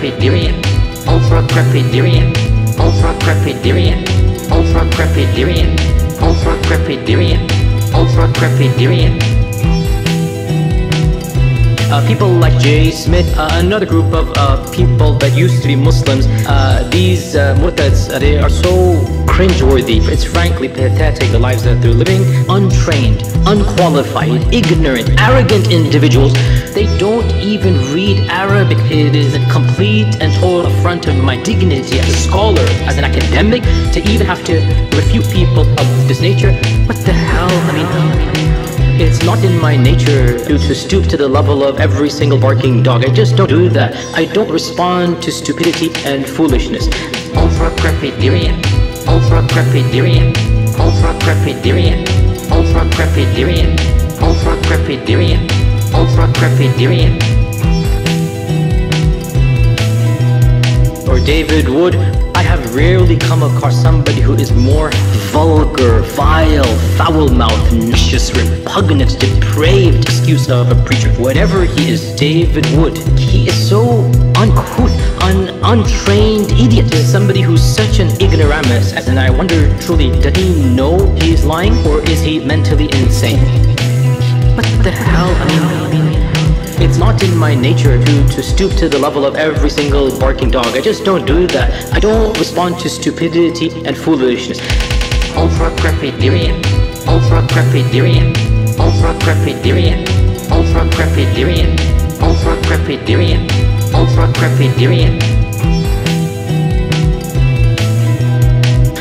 crepidarian, ultra crepidarian, ultra crepidarian, ultra crepidarian, ultra crepidarian, ultra crepidarian. Uh, people like Jay Smith, uh, another group of uh, people that used to be Muslims, uh, these uh, murtads, uh, they are so cringeworthy. It's frankly pathetic, the lives that they're living. Untrained, unqualified, ignorant, arrogant individuals. They don't even read Arabic. It is a complete and total affront of my dignity as a scholar, as an academic, to even have to refute people of this nature. What the hell? I mean, not in my nature to, to stoop to the level of every single barking dog. I just don't do that. I don't respond to stupidity and foolishness. Ultra crepidarian, ultra crepidarian, ultra crepidarian, ultra crepidarian, ultra crepidarian, ultra crepidarian. Or David Wood, Have rarely come across somebody who is more vulgar, vile, foul-mouthed, vicious, repugnant, depraved excuse of a preacher. Whatever he is, David Wood, he is so uncouth, un untrained idiot. Somebody who's such an ignoramus. And I wonder, truly, does he know he's lying or is he mentally insane? What the hell? I mean it's not in my nature to, to stoop to the level of every single barking dog. I just don't do that. I don't respond to stupidity and foolishness. Ultra crepidarian, ultra crepidarian, ultra crepidarian, ultra crepidarian, ultra crepidarian, ultra crepidarian.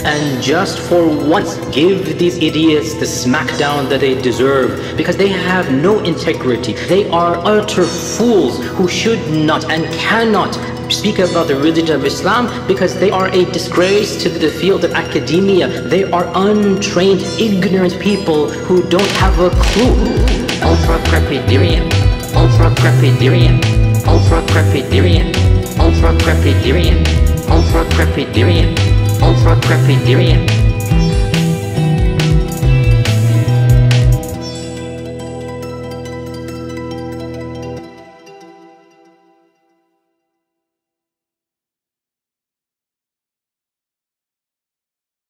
And just for once give these idiots the smackdown that they deserve because they have no integrity. They are utter fools who should not and cannot speak about the religion of Islam because they are a disgrace to the field of academia. They are untrained, ignorant people who don't have a clue. Ultra crepidarian, ultra crepidarian, ultra crepidarian, ultra crepidarian, ultra crepidarian ultra crepidarian